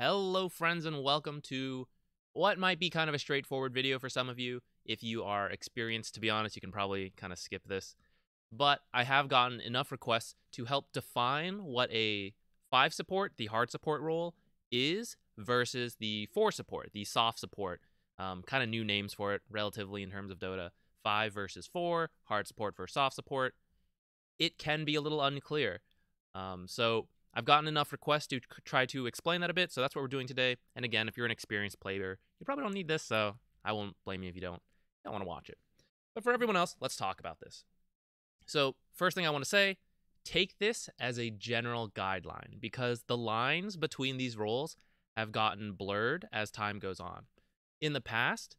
Hello, friends, and welcome to what might be kind of a straightforward video for some of you. If you are experienced, to be honest, you can probably kind of skip this. But I have gotten enough requests to help define what a 5 support, the hard support role, is versus the 4 support, the soft support. Um, kind of new names for it, relatively, in terms of Dota. 5 versus 4, hard support versus soft support. It can be a little unclear. Um, so I've gotten enough requests to try to explain that a bit, so that's what we're doing today. And again, if you're an experienced player, you probably don't need this, so I won't blame you if you don't You don't want to watch it. But for everyone else, let's talk about this. So, first thing I want to say, take this as a general guideline because the lines between these roles have gotten blurred as time goes on. In the past,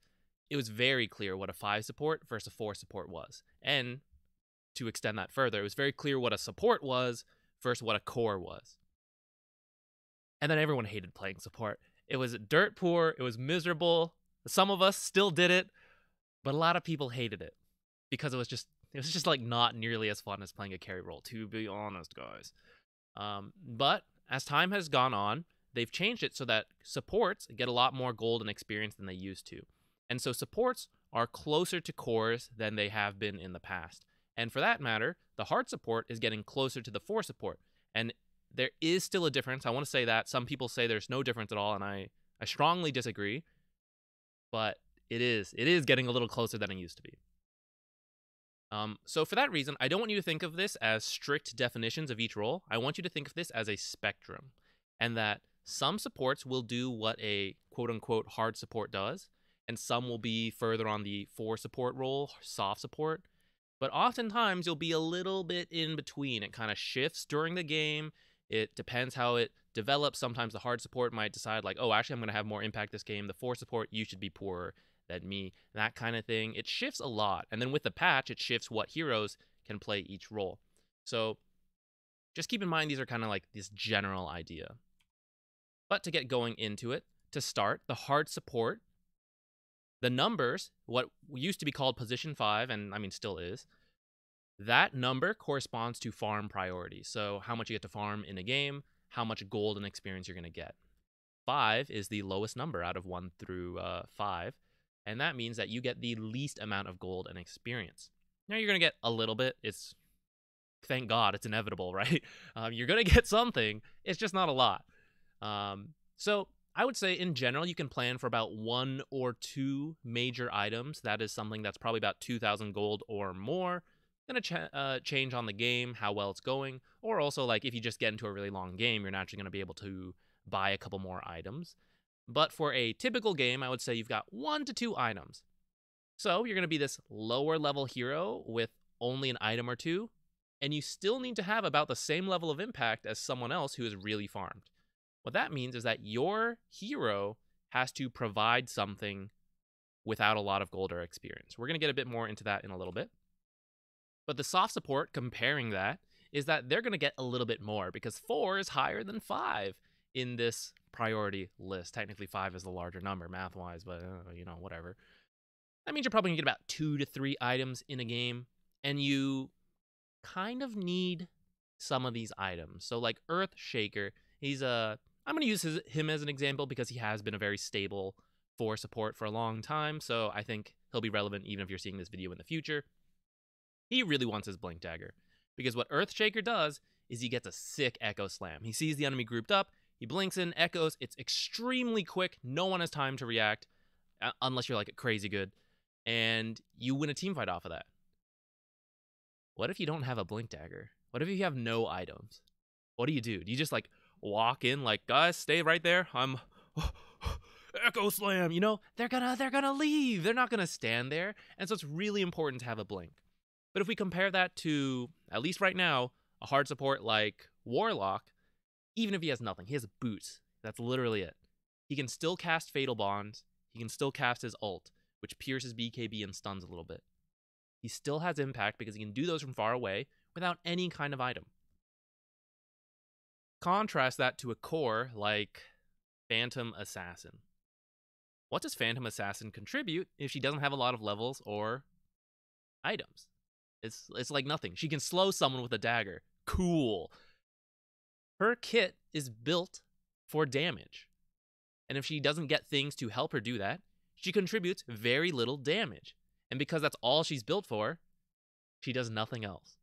it was very clear what a 5 support versus a 4 support was. And to extend that further, it was very clear what a support was versus what a core was. And then everyone hated playing support. It was dirt poor, it was miserable. Some of us still did it, but a lot of people hated it because it was just it was just like not nearly as fun as playing a carry role, to be honest, guys. Um, but as time has gone on, they've changed it so that supports get a lot more gold and experience than they used to. And so supports are closer to cores than they have been in the past. And for that matter, the hard support is getting closer to the 4 support. And there is still a difference. I want to say that. Some people say there's no difference at all, and I, I strongly disagree. But it is. It is getting a little closer than it used to be. Um, so for that reason, I don't want you to think of this as strict definitions of each role. I want you to think of this as a spectrum, and that some supports will do what a quote unquote hard support does, and some will be further on the 4 support role, soft support, but oftentimes you'll be a little bit in between. It kind of shifts during the game. It depends how it develops. Sometimes the hard support might decide, like, oh, actually, I'm going to have more impact this game. The 4 support, you should be poorer than me. That kind of thing. It shifts a lot. And then with the patch, it shifts what heroes can play each role. So just keep in mind these are kind of like this general idea. But to get going into it, to start, the hard support the numbers, what used to be called position five, and I mean still is, that number corresponds to farm priority. So how much you get to farm in a game, how much gold and experience you're going to get. Five is the lowest number out of one through uh, five, and that means that you get the least amount of gold and experience. Now you're going to get a little bit. It's thank God it's inevitable, right? Um, you're going to get something. It's just not a lot. Um, so I would say in general, you can plan for about one or two major items. That is something that's probably about 2,000 gold or more. Gonna ch- uh, change on the game, how well it's going, or also like if you just get into a really long game, you're naturally gonna be able to buy a couple more items. But for a typical game, I would say you've got one to two items. So you're gonna be this lower level hero with only an item or two, and you still need to have about the same level of impact as someone else who is really farmed. What that means is that your hero has to provide something without a lot of gold or experience. We're going to get a bit more into that in a little bit. But the soft support, comparing that, is that they're going to get a little bit more because four is higher than five in this priority list. Technically, five is the larger number math wise, but uh, you know, whatever. That means you're probably going to get about two to three items in a game, and you kind of need some of these items. So, like Earthshaker, he's a I'm going to use his, him as an example because he has been a very stable four support for a long time, so I think he'll be relevant even if you're seeing this video in the future. He really wants his Blink Dagger, because what Earthshaker does is he gets a sick Echo Slam. He sees the enemy grouped up, he blinks in, echoes, it's extremely quick, no one has time to react, unless you're like crazy good, and you win a team fight off of that. What if you don't have a Blink Dagger? What if you have no items? What do you do? Do you just like walk in like, guys, stay right there. I'm Echo Slam, you know, they're gonna they're gonna leave. They're not gonna stand there. And so it's really important to have a blink. But if we compare that to, at least right now, a hard support like Warlock, even if he has nothing, he has boots. That's literally it. He can still cast Fatal Bonds. He can still cast his ult, which pierces BKB and stuns a little bit. He still has impact because he can do those from far away without any kind of item. Contrast that to a core like Phantom Assassin. What does Phantom Assassin contribute if she doesn't have a lot of levels or items? It's it's like nothing. She can slow someone with a dagger. Cool. Her kit is built for damage. And if she doesn't get things to help her do that, she contributes very little damage. And because that's all she's built for, she does nothing else.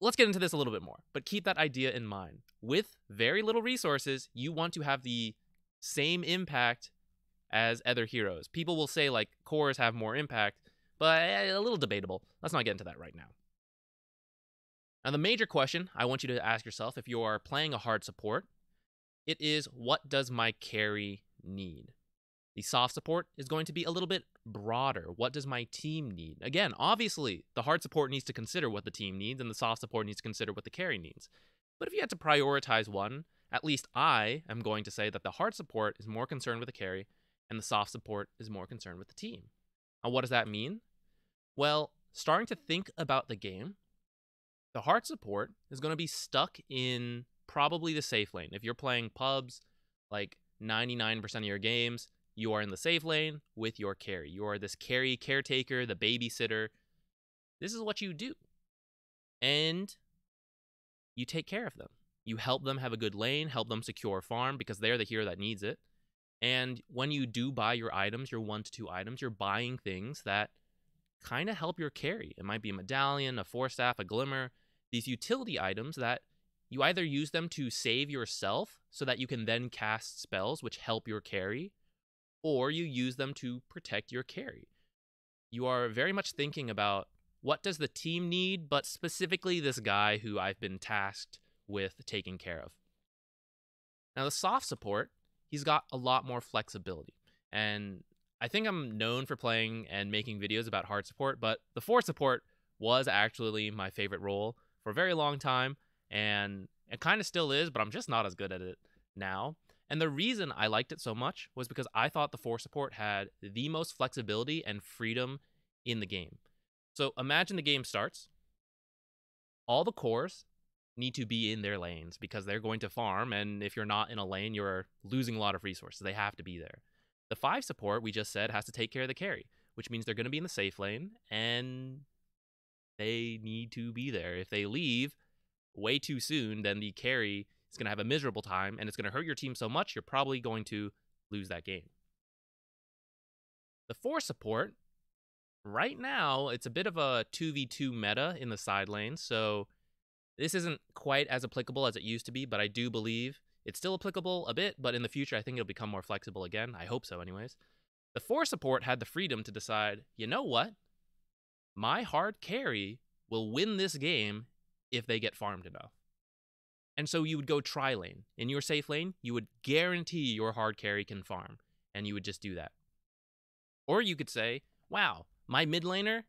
Let's get into this a little bit more, but keep that idea in mind. With very little resources, you want to have the same impact as other heroes. People will say like cores have more impact, but eh, a little debatable. Let's not get into that right now. Now, the major question I want you to ask yourself if you are playing a hard support, it is what does my carry need? The soft support is going to be a little bit broader. What does my team need? Again, obviously, the hard support needs to consider what the team needs, and the soft support needs to consider what the carry needs. But if you had to prioritize one, at least I am going to say that the hard support is more concerned with the carry, and the soft support is more concerned with the team. Now, what does that mean? Well, starting to think about the game, the hard support is going to be stuck in probably the safe lane. If you're playing pubs, like 99% of your games, you are in the safe lane with your carry. You are this carry caretaker, the babysitter. This is what you do. And you take care of them. You help them have a good lane, help them secure farm because they're the hero that needs it. And when you do buy your items, your one to two items, you're buying things that kind of help your carry. It might be a medallion, a force staff, a glimmer, these utility items that you either use them to save yourself so that you can then cast spells which help your carry, or you use them to protect your carry. You are very much thinking about what does the team need, but specifically this guy who I've been tasked with taking care of. Now, the soft support, he's got a lot more flexibility. And I think I'm known for playing and making videos about hard support, but the four support was actually my favorite role for a very long time. And it kind of still is, but I'm just not as good at it now. And the reason I liked it so much was because I thought the four support had the most flexibility and freedom in the game. So imagine the game starts. All the cores need to be in their lanes because they're going to farm. And if you're not in a lane, you're losing a lot of resources. They have to be there. The five support, we just said, has to take care of the carry, which means they're going to be in the safe lane and they need to be there. If they leave way too soon, then the carry going to have a miserable time and it's going to hurt your team so much you're probably going to lose that game. The four support, right now, it's a bit of a 2v2 meta in the side lane, so this isn't quite as applicable as it used to be, but I do believe it's still applicable a bit, but in the future I think it'll become more flexible again. I hope so, anyways. The four support had the freedom to decide, you know what? My hard carry will win this game if they get farmed enough. And so you would go tri lane. In your safe lane, you would guarantee your hard carry can farm, and you would just do that. Or you could say, wow, my mid laner,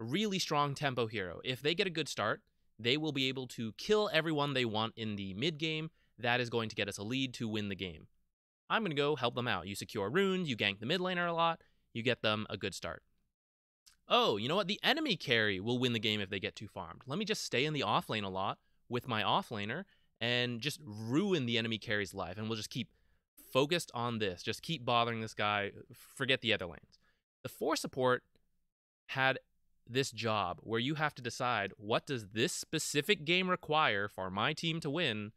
really strong tempo hero. If they get a good start, they will be able to kill everyone they want in the mid game. That is going to get us a lead to win the game. I'm going to go help them out. You secure runes, you gank the mid laner a lot, you get them a good start. Oh, you know what? The enemy carry will win the game if they get too farmed. Let me just stay in the off lane a lot with my off laner and just ruin the enemy carry's life. And we'll just keep focused on this. Just keep bothering this guy. Forget the other lanes. The force support had this job where you have to decide what does this specific game require for my team to win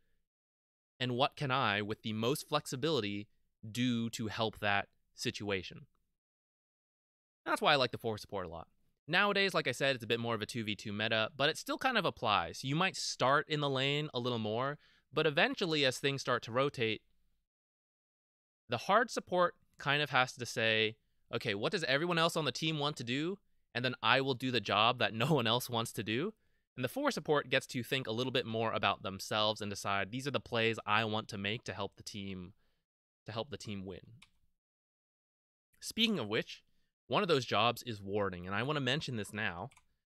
and what can I with the most flexibility do to help that situation. That's why I like the force support a lot. Nowadays, like I said, it's a bit more of a 2v2 meta, but it still kind of applies. You might start in the lane a little more, but eventually, as things start to rotate, the hard support kind of has to say, okay, what does everyone else on the team want to do? And then I will do the job that no one else wants to do. And the four support gets to think a little bit more about themselves and decide these are the plays I want to make to help the team to help the team win. Speaking of which, one of those jobs is warding, and I want to mention this now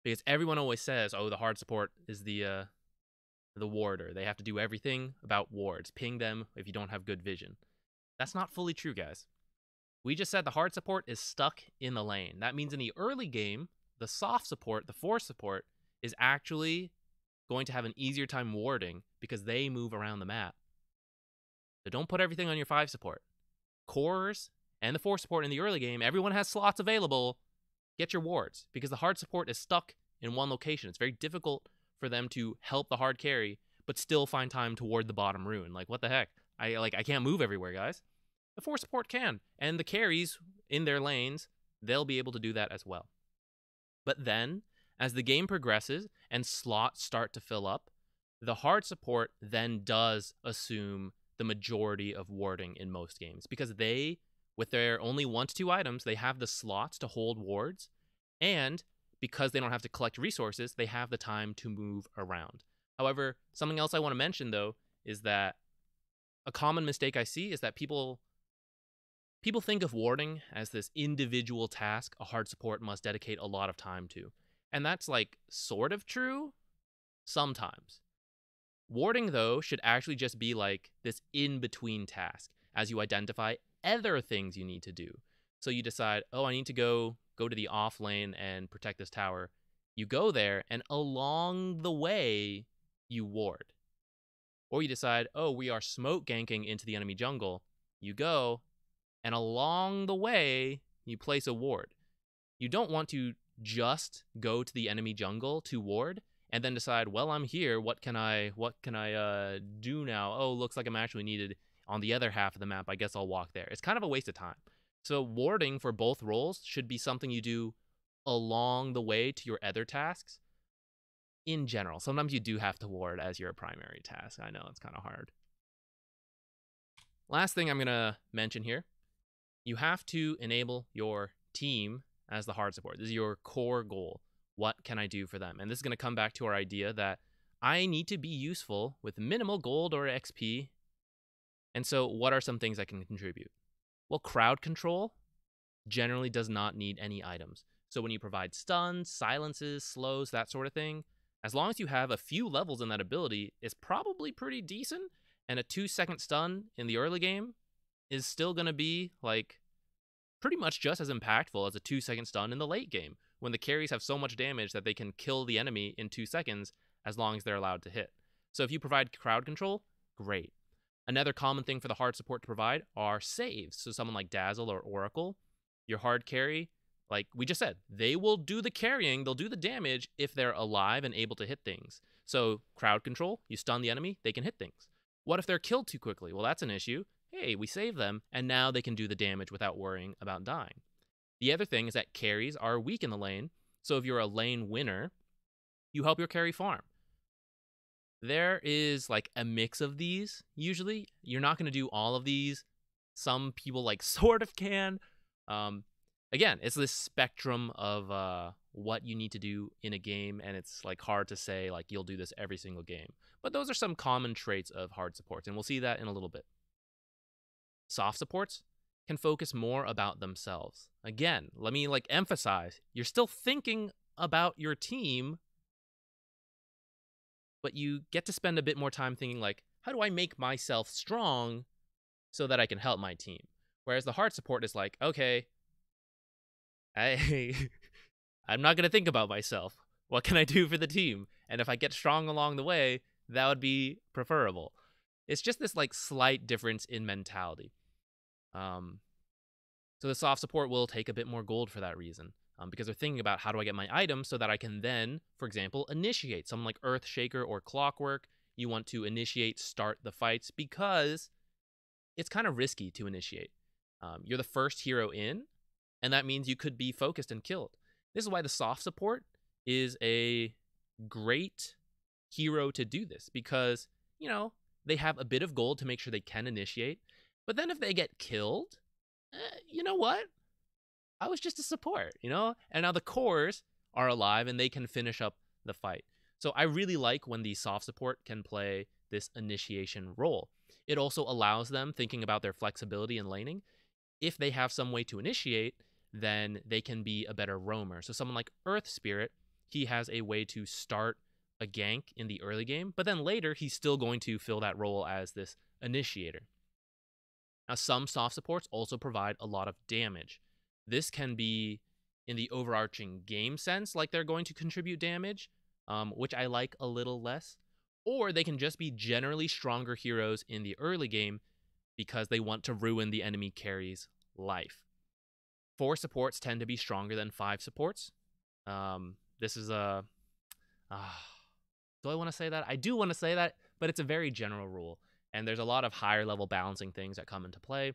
because everyone always says, "Oh, the hard support is the uh, the warder. They have to do everything about wards. Ping them if you don't have good vision." That's not fully true, guys. We just said the hard support is stuck in the lane. That means in the early game, the soft support, the force support, is actually going to have an easier time warding because they move around the map. So don't put everything on your five support. Cores and the force support in the early game, everyone has slots available. Get your wards because the hard support is stuck in one location. It's very difficult for them to help the hard carry, but still find time to ward the bottom rune. Like what the heck? I like I can't move everywhere, guys. The four support can, and the carries in their lanes, they'll be able to do that as well. But then, as the game progresses and slots start to fill up, the hard support then does assume the majority of warding in most games because they, with their only one to two items, they have the slots to hold wards, and because they don't have to collect resources, they have the time to move around. However, something else I want to mention though is that a common mistake I see is that people people think of warding as this individual task a hard support must dedicate a lot of time to. And that's like sort of true sometimes. Warding though should actually just be like this in-between task as you identify other things you need to do. So you decide, "Oh, I need to go go to the off lane and protect this tower." You go there and along the way you ward. Or you decide, oh, we are smoke ganking into the enemy jungle. You go, and along the way, you place a ward. You don't want to just go to the enemy jungle to ward and then decide, well, I'm here. What can I what can I uh, do now? Oh, looks like I'm actually needed on the other half of the map. I guess I'll walk there. It's kind of a waste of time. So warding for both roles should be something you do along the way to your other tasks in general. Sometimes you do have to ward as your primary task. I know it's kind of hard. Last thing I'm going to mention here you have to enable your team as the hard support. This is your core goal. What can I do for them? And this is going to come back to our idea that I need to be useful with minimal gold or XP. And so, what are some things I can contribute? Well, crowd control generally does not need any items. So, when you provide stuns, silences, slows, that sort of thing, as long as you have a few levels in that ability, it's probably pretty decent. And a two second stun in the early game is still going to be like pretty much just as impactful as a two second stun in the late game when the carries have so much damage that they can kill the enemy in two seconds as long as they're allowed to hit. So if you provide crowd control, great. Another common thing for the hard support to provide are saves. So someone like Dazzle or Oracle, your hard carry like we just said, they will do the carrying, they'll do the damage if they're alive and able to hit things. So, crowd control, you stun the enemy, they can hit things. What if they're killed too quickly? Well, that's an issue. Hey, we save them, and now they can do the damage without worrying about dying. The other thing is that carries are weak in the lane, so if you're a lane winner, you help your carry farm. There is like a mix of these usually. You're not going to do all of these. Some people like sort of can. Um, again, it's this spectrum of uh, what you need to do in a game, and it's like hard to say like you'll do this every single game. But those are some common traits of hard supports, and we'll see that in a little bit. Soft supports can focus more about themselves. Again, let me like emphasize, you're still thinking about your team, but you get to spend a bit more time thinking like, how do I make myself strong so that I can help my team? Whereas the hard support is like, okay, I I'm not gonna think about myself. What can I do for the team? And if I get strong along the way, that would be preferable. It's just this like slight difference in mentality. Um, so the soft support will take a bit more gold for that reason. Um, because they're thinking about how do I get my items so that I can then, for example, initiate something like Earthshaker or Clockwork. You want to initiate, start the fights because it's kind of risky to initiate. Um, you're the first hero in, and that means you could be focused and killed. This is why the soft support is a great hero to do this because, you know, they have a bit of gold to make sure they can initiate. But then if they get killed, eh, you know what? I was just a support, you know? And now the cores are alive and they can finish up the fight. So I really like when the soft support can play this initiation role. It also allows them, thinking about their flexibility and laning, if they have some way to initiate, then they can be a better roamer. So someone like Earth Spirit, he has a way to start a gank in the early game, but then later he's still going to fill that role as this initiator. Now, some soft supports also provide a lot of damage. This can be in the overarching game sense, like they're going to contribute damage, um, which I like a little less, or they can just be generally stronger heroes in the early game because they want to ruin the enemy carry's life. Four supports tend to be stronger than five supports. Um, this is a. Uh, do I want to say that? I do want to say that, but but it's a very general rule. And there's a lot of higher level balancing things that come into play,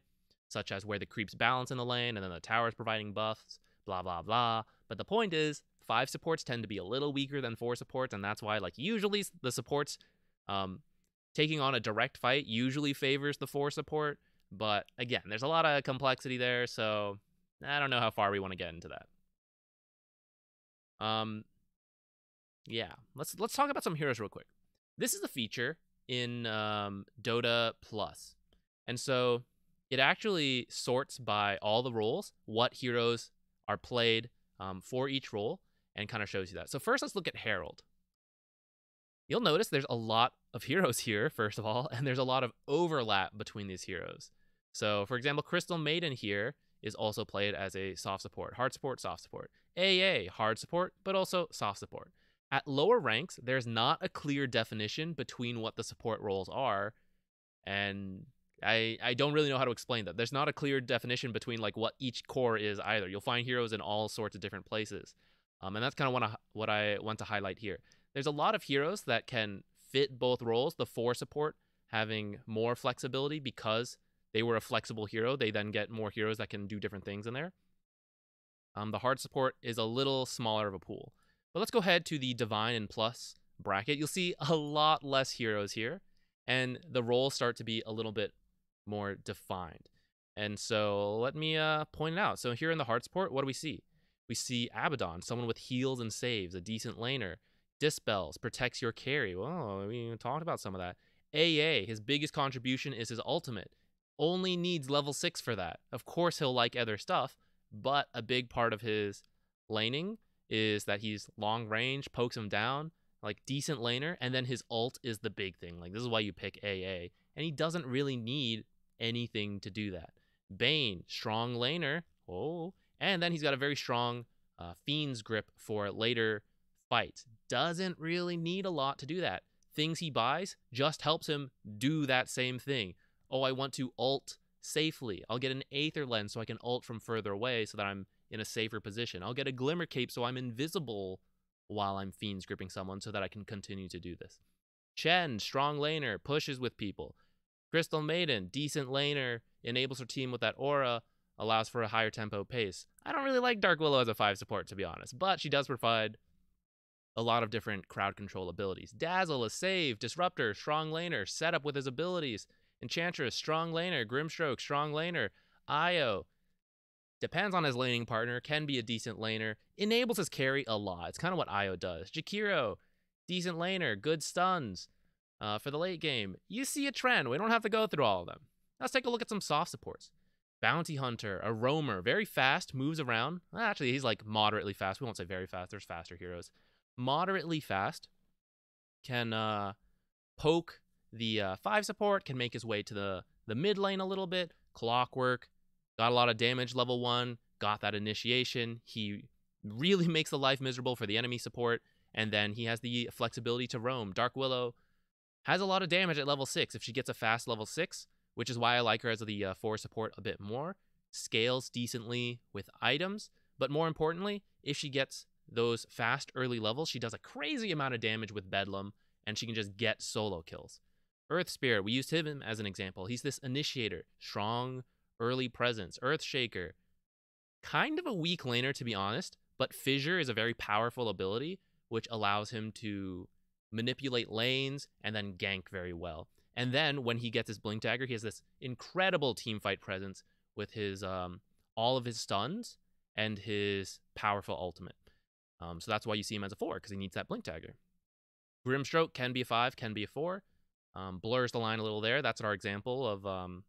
such as where the creeps balance in the lane and then the towers providing buffs, blah, blah, blah. But the point is, five supports tend to be a little weaker than four supports, and that's why, like, usually the supports um, taking on a direct fight usually favors the four support. But again, there's a lot of complexity there, so I don't know how far we want to get into that. Um, yeah, let's let's talk about some heroes real quick. This is a feature in um, Dota Plus, and so it actually sorts by all the roles what heroes are played um, for each role, and kind of shows you that. So first, let's look at Herald. You'll notice there's a lot of heroes here, first of all, and there's a lot of overlap between these heroes. So, for example, Crystal Maiden here is also played as a soft support, hard support, soft support. AA, hard support, but also soft support. At lower ranks, there's not a clear definition between what the support roles are, and I I don't really know how to explain that. There's not a clear definition between like what each core is either. You'll find heroes in all sorts of different places, um, and that's kind of what I, what I want to highlight here. There's a lot of heroes that can fit both roles. The four support having more flexibility because they were a flexible hero. They then get more heroes that can do different things in there. Um, the hard support is a little smaller of a pool. But let's go ahead to the Divine and Plus bracket. You'll see a lot less heroes here, and the roles start to be a little bit more defined. And so let me uh, point it out. So here in the hard support, what do we see? We see Abaddon, someone with heals and saves, a decent laner. Dispels, protects your carry. Well, we talked about some of that. AA, his biggest contribution is his ultimate. Only needs level 6 for that. Of course, he'll like other stuff, but a big part of his laning is that he's long range, pokes him down, like decent laner, and then his ult is the big thing. Like this is why you pick AA, and he doesn't really need anything to do that. Bane, strong laner, oh, and then he's got a very strong uh, Fiend's grip for later fights. Doesn't really need a lot to do that. Things he buys just helps him do that same thing. Oh, I want to ult safely. I'll get an Aether Lens so I can ult from further away so that I'm in a safer position. I'll get a Glimmer Cape so I'm invisible while I'm Fiends gripping someone so that I can continue to do this. Chen, strong laner, pushes with people. Crystal Maiden, decent laner, enables her team with that aura, allows for a higher tempo pace. I don't really like Dark Willow as a 5 support, to be honest, but she does provide a lot of different crowd control abilities. Dazzle, a save, Disruptor, strong laner, setup with his abilities. Enchantress, strong laner. Grimstroke, strong laner. Io, depends on his laning partner, can be a decent laner, enables his carry a lot. It's kind of what Io does. Jakiro, decent laner, good stuns uh, for the late game. You see a trend. We don't have to go through all of them. Let's take a look at some soft supports. Bounty Hunter, a roamer, very fast, moves around. Actually, he's like moderately fast. We won't say very fast. There's faster heroes. Moderately fast, can uh, poke the uh, five support, can make his way to the the mid lane a little bit. Clockwork, got a lot of damage level one, got that initiation. He really makes the life miserable for the enemy support, and then he has the flexibility to roam. Dark Willow has a lot of damage at level six if she gets a fast level six, which is why I like her as the uh, four support a bit more. Scales decently with items, but more importantly, if she gets those fast early levels, she does a crazy amount of damage with Bedlam, and she can just get solo kills. Earth Spirit, we used him as an example. He's this initiator, strong, early presence. Earthshaker, kind of a weak laner to be honest, but Fissure is a very powerful ability which allows him to manipulate lanes and then gank very well. And then when he gets his blink dagger, he has this incredible team fight presence with his um, all of his stuns and his powerful ultimate. Um, so that's why you see him as a four because he needs that blink dagger. Grimstroke can be a five, can be a four. Um, blurs the line a little there. That's our example of um,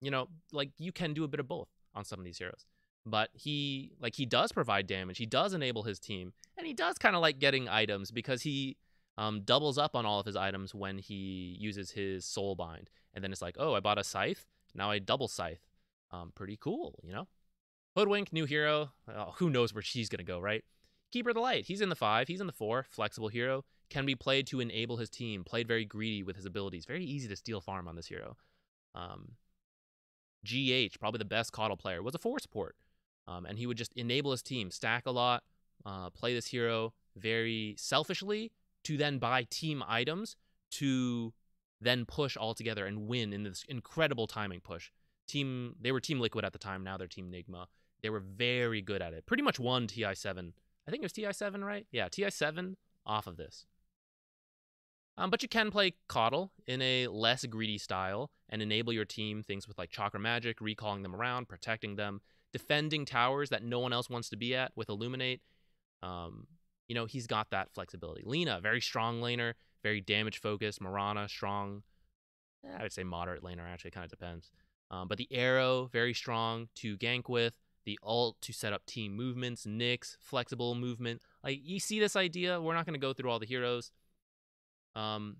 you know, like you can do a bit of both on some of these heroes. But he like he does provide damage. He does enable his team, and he does kind of like getting items because he um, doubles up on all of his items when he uses his soul bind. And then it's like, oh, I bought a scythe, now I double scythe. Um, pretty cool, you know. Hoodwink, new hero. Oh, who knows where she's gonna go, right? Keeper of the Light. He's in the five. He's in the four. Flexible hero can be played to enable his team. Played very greedy with his abilities. Very easy to steal farm on this hero. Um, GH, probably the best KotL player, was a four support. Um, and he would just enable his team, stack a lot, uh, play this hero very selfishly to then buy team items to then push all together and win in this incredible timing push. Team they were Team Liquid at the time, now they're Team Nigma. They were very good at it. Pretty much won TI7. I think it was TI7, right? Yeah, TI7 off of this. Um, but you can play KotL in a less greedy style and enable your team things with like Chakra Magic, recalling them around, protecting them, defending towers that no one else wants to be at with Illuminate. Um, you know, he's got that flexibility. Lina, very strong laner, very damage focused. Mirana, strong, eh, I would say moderate laner, actually, kind of depends. Um, but the arrow, very strong to gank with. The ult to set up team movements. Nyx, flexible movement. Like, you see this idea? We're not going to go through all the heroes. Um,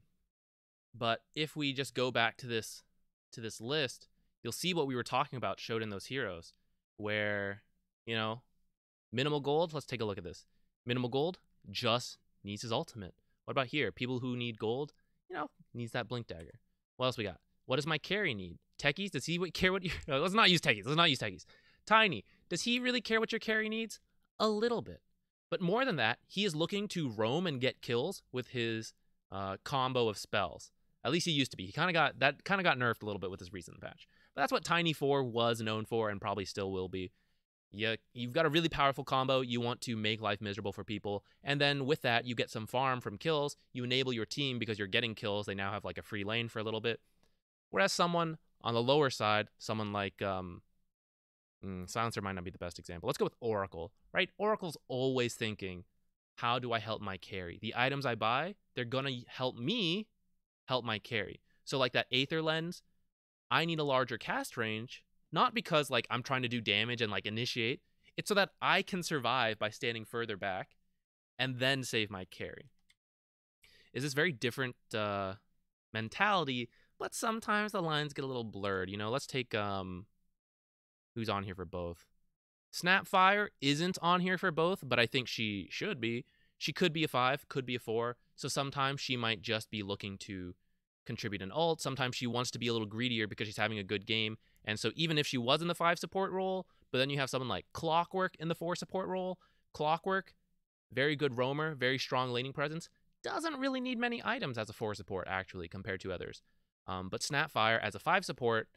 but if we just go back to this to this list, you'll see what we were talking about showed in those heroes, where you know, minimal gold. Let's take a look at this. Minimal gold just needs his ultimate. What about here? People who need gold, you know, needs that blink dagger. What else we got? What does my carry need? Techies? Does he care what you? Let's not use techies. Let's not use techies. Tiny. Does he really care what your carry needs? A little bit. But more than that, he is looking to roam and get kills with his uh, combo of spells. At least he used to be. He kind of got that kind of got nerfed a little bit with his recent patch. But that's what Tiny Four was known for, and probably still will be. Yeah, you've got a really powerful combo. You want to make life miserable for people, and then with that, you get some farm from kills. You enable your team because you're getting kills. They now have like a free lane for a little bit. Whereas someone on the lower side, someone like um, mm, Silencer might not be the best example. Let's go with Oracle, right? Oracle's always thinking, how do I help my carry? The items I buy, they're gonna help me help my carry. So like that Aether lens, I need a larger cast range, not because like I'm trying to do damage and like initiate. It's so that I can survive by standing further back and then save my carry. Is this very different uh, mentality, but sometimes the lines get a little blurred. You know, let's take um, who's on here for both. Snapfire isn't on here for both, but I think she should be. She could be a five, could be a four. So sometimes she might just be looking to contribute an ult. Sometimes she wants to be a little greedier because she's having a good game. And so even if she was in the five support role, but then you have someone like Clockwork in the four support role, Clockwork, very good roamer, very strong laning presence, doesn't really need many items as a four support actually compared to others. Um, but Snapfire as a five support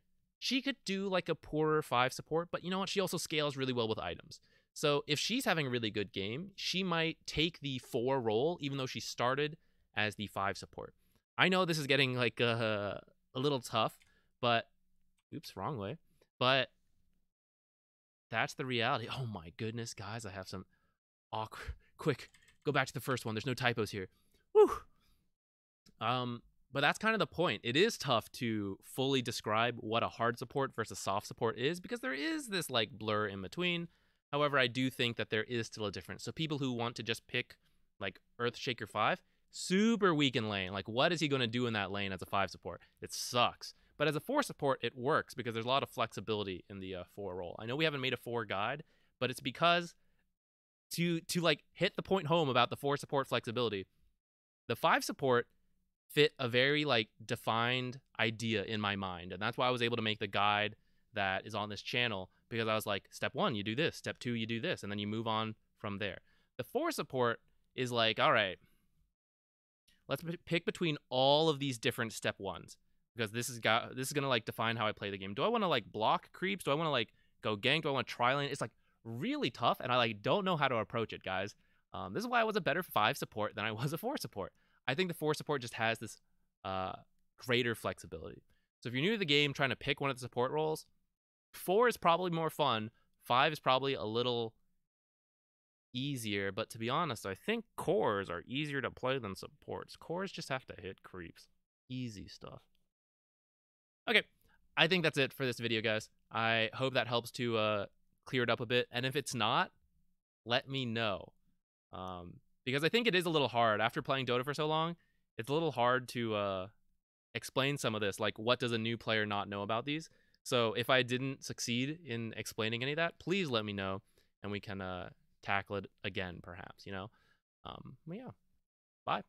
she could do like a poorer five support, but you know what? She also scales really well with items. So if she's having a really good game, she might take the four role, even though she started as the five support. I know this is getting like a, uh, a little tough, but oops, wrong way. But that's the reality. Oh my goodness, guys, I have some awkward. Quick, go back to the first one. There's no typos here. Woo. Um, but that's kind of the point. It is tough to fully describe what a hard support versus soft support is because there is this like blur in between. However, I do think that there is still a difference. So people who want to just pick like Earthshaker 5, super weak in lane. Like what is he going to do in that lane as a 5 support? It sucks. But as a 4 support, it works because there's a lot of flexibility in the uh, 4 role. I know we haven't made a 4 guide, but it's because to to like hit the point home about the 4 support flexibility, the 5 support fit a very like defined idea in my mind. And that's why i was able to make the guide that is on this channel because i was like step one you do this. Step two you do this. And then you move on from there. The four support is like all right let's pick between all of these different step ones because this is got this is gonna like define how i play the game do i want to like block creeps do i want to like go gank do i want to tri lane it's like really tough and i like don't know how to approach it guys um, this is why i was a better five support than i was a four support I think the four support just has this uh, greater flexibility. So if you're new to the game, trying to pick one of the support roles, four is probably more fun. Five is probably a little easier, but to be honest, I think cores are easier to play than supports. Cores just have to hit creeps. Easy stuff. Okay, I think that's it for this video, guys. I hope that helps to uh, clear it up a bit. And if it's not, let me know. Um, because I think it is a little hard after playing Dota for so long. It's a little hard to uh, explain some of this. Like, what does a new player not know about these? So, if I didn't succeed in explaining any of that, please let me know, and we can uh, tackle it again, perhaps. You know. Um, yeah. Bye.